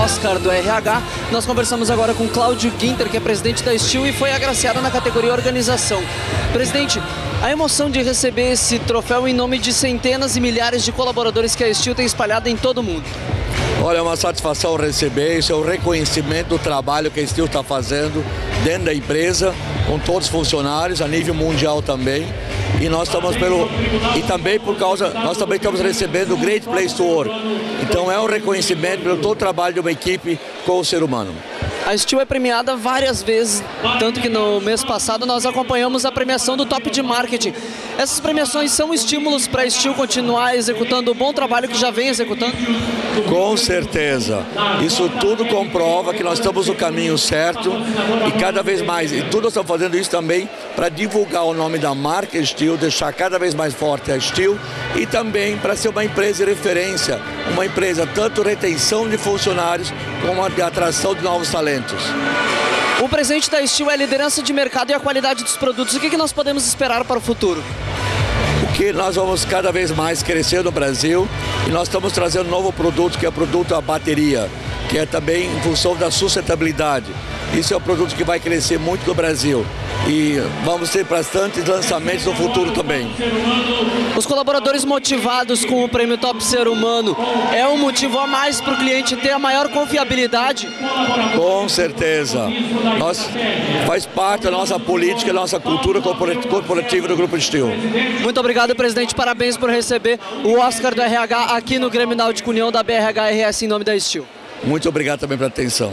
Oscar do RH. Nós conversamos agora com Cláudio Ginter, que é presidente da Steel e foi agraciado na categoria Organização. Presidente, a emoção de receber esse troféu em nome de centenas e milhares de colaboradores que a Steel tem espalhado em todo o mundo. Olha, é uma satisfação receber, isso é o reconhecimento do trabalho que a Steel está fazendo dentro da empresa, com todos os funcionários, a nível mundial também. E nós estamos pelo. E também por causa. Nós também estamos recebendo o Great Place to Work. Então é um reconhecimento pelo todo o trabalho de uma equipe com o ser humano. A Steel é premiada várias vezes, tanto que no mês passado nós acompanhamos a premiação do Top de Marketing. Essas premiações são estímulos para a Steel continuar executando o bom trabalho que já vem executando? Com certeza. Isso tudo comprova que nós estamos no caminho certo e cada vez mais. E tudo nós estamos fazendo isso também para divulgar o nome da marca Steel, deixar cada vez mais forte a Steel e também para ser uma empresa de referência, uma empresa tanto retenção de funcionários como de atração de novos talentos. O presente da Steel é a liderança de mercado e a qualidade dos produtos. O que, que nós podemos esperar para o futuro? O que nós vamos cada vez mais crescer no Brasil e nós estamos trazendo um novo produto que é o produto a bateria, que é também em função da sustentabilidade. Isso é um produto que vai crescer muito no Brasil e vamos ter bastantes lançamentos no futuro também. Os colaboradores motivados com o prêmio Top Ser Humano é um motivo a mais para o cliente ter a maior confiabilidade? Com certeza. Nós, faz parte da nossa política, da nossa cultura corporativa do Grupo Steel. Muito obrigado, presidente. Parabéns por receber o Oscar do RH aqui no Grêmio Náutico União da BRH RS em nome da Steel. Muito obrigado também pela atenção.